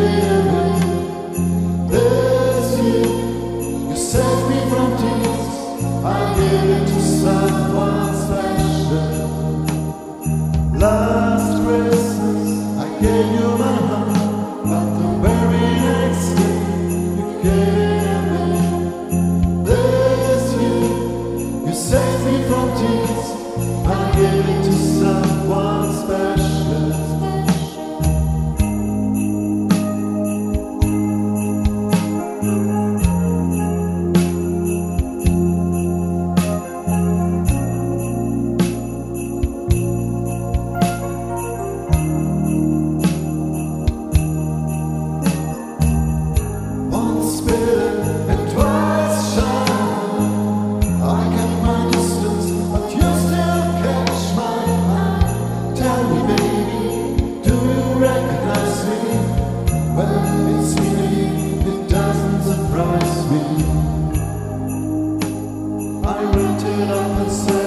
you surprise me.